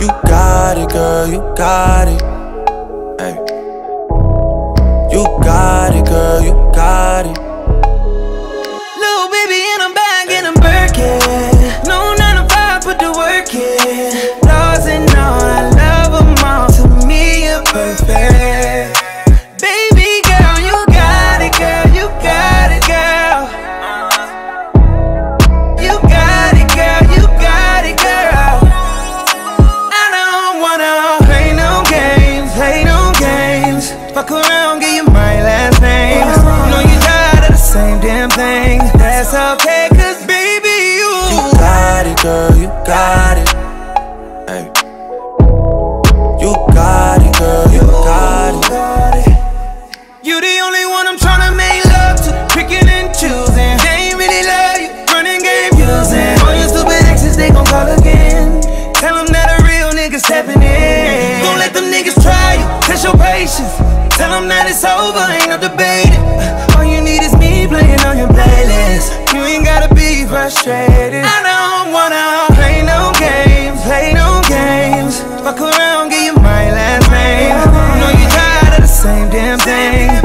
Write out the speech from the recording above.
You got it, girl, you got it. Hey. You got it, girl, you got it. Little baby in a bag and I'm Birkin. No nine to five, put the work in. Fuck around, give you my last name. You know you tired of the same damn thing. That's okay, cause baby, you. You got it, girl, you got it. Hey. You got it, girl, you got it. You the only one I'm tryna make love to, picking and choosing. They ain't really love you, running game using. All your stupid exes, they gon' call again. Tell them Test your patience. Tell them that it's over, ain't no debating. All you need is me playing on your playlist. You ain't gotta be frustrated. I don't wanna play no games, play no games. Fuck around, get you my last name. I know you tired of the same damn thing.